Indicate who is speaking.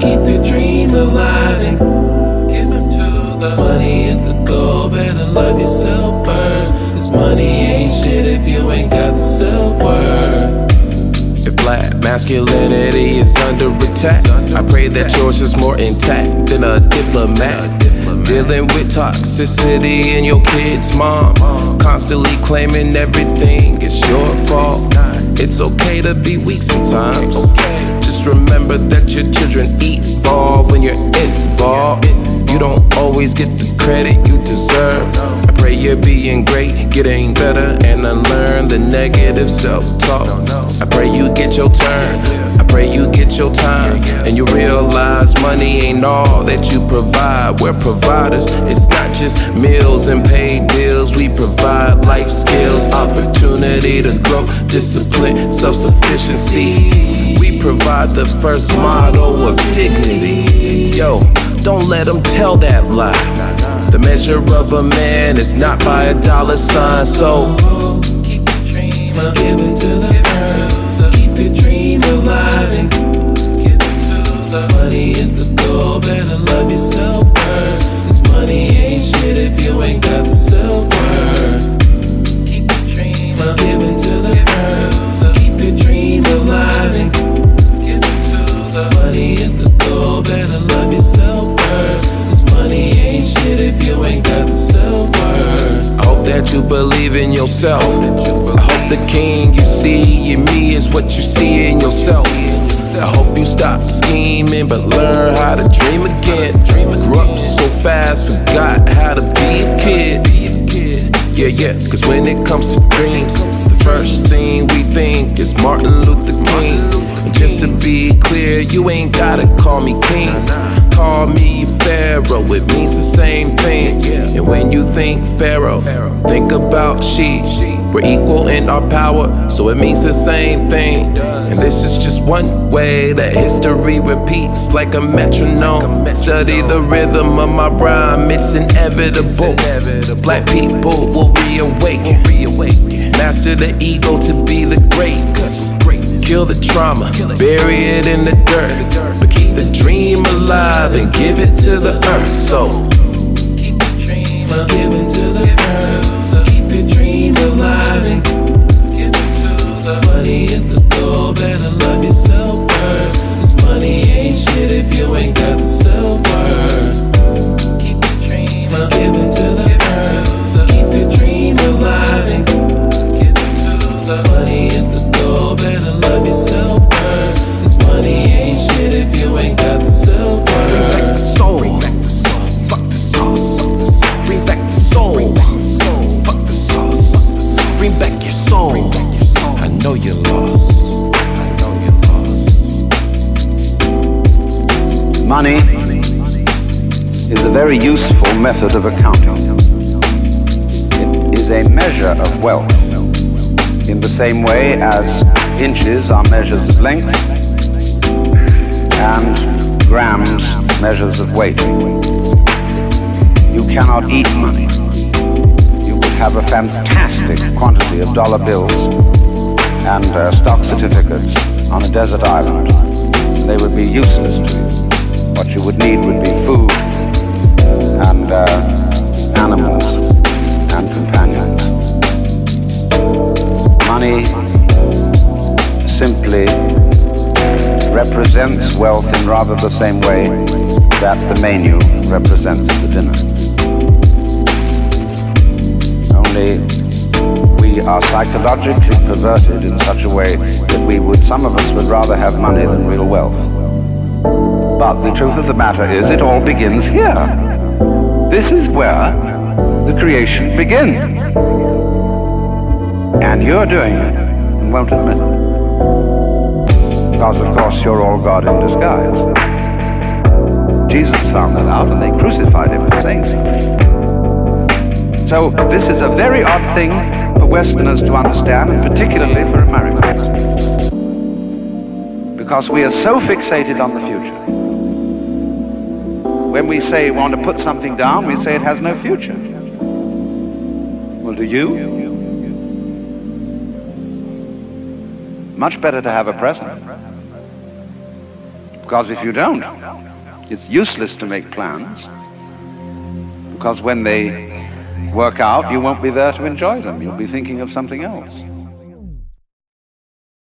Speaker 1: the. Keep the dreams alive and give them to the money is the goal. Better love yourself first. This money ain't shit if you ain't got the self worth.
Speaker 2: If black masculinity is under attack, I pray that yours is more intact than a diplomat. Dealing with toxicity in your kid's mom. Constantly claiming everything is your fault. It's okay to be weak sometimes. Just remember that your children evolve when you're involved. You don't always get the credit you deserve. I pray you're being great, getting better, and unlearn the negative self talk. I pray you get your turn. I pray you get your time and you realize money ain't all that you provide. We're providers, it's not just meals and paid bills. We provide life skills, opportunity to grow, discipline, self sufficiency. We provide the first model of dignity. Yo, don't let them tell that lie. The measure of a man is not by a dollar sign, so
Speaker 1: Keep your dream up, give it to the. Keep your dream alive money is the goal. Better love yourself
Speaker 2: that you believe in yourself. I hope the king you see in me is what you see in yourself. I hope you stop scheming but learn how to dream again. Grew up so fast, forgot how to be a kid. Yeah, yeah, cause when it comes to dreams, the first thing we think is Martin Luther King. And just to be clear, you ain't gotta call me king. Call me Pharaoh, it means the same thing. And when you think Pharaoh, think about she. We're equal in our power, so it means the same thing. And this is just one way that history repeats like a metronome. Study the rhythm of my rhyme, it's inevitable. Black people will reawaken. Master the ego to be the greatness. Kill the trauma, bury it in the dirt. The dream alive and give it to the earth. So,
Speaker 1: Keep the dream up, give it to the earth.
Speaker 2: Bring back your soul. I know you're lost. I know you're lost.
Speaker 3: Money is a very useful method of accounting. It is a measure of wealth in the same way as inches are measures of length and grams measures of weight. You cannot eat money. Have a fantastic quantity of dollar bills and uh, stock certificates on a desert island. They would be useless to you. What you would need would be food and uh, animals and companions. Money simply represents wealth in rather the same way that the menu represents the dinner. We are psychologically perverted in such a way that we would, some of us would rather have money than real wealth. But the truth of the matter is, it all begins here. This is where the creation begins. And you're doing it and won't admit it. Because, of course, you're all God in disguise. Jesus found that out and they crucified him for saying so. So, this is a very odd thing for Westerners to understand, and particularly for Americans. Because we are so fixated on the future. When we say we want to put something down, we say it has no future. Well, do you? Much better to have a present. Because if you don't, it's useless to make plans. Because when they work out, you won't be there to enjoy them. You'll be thinking of something else.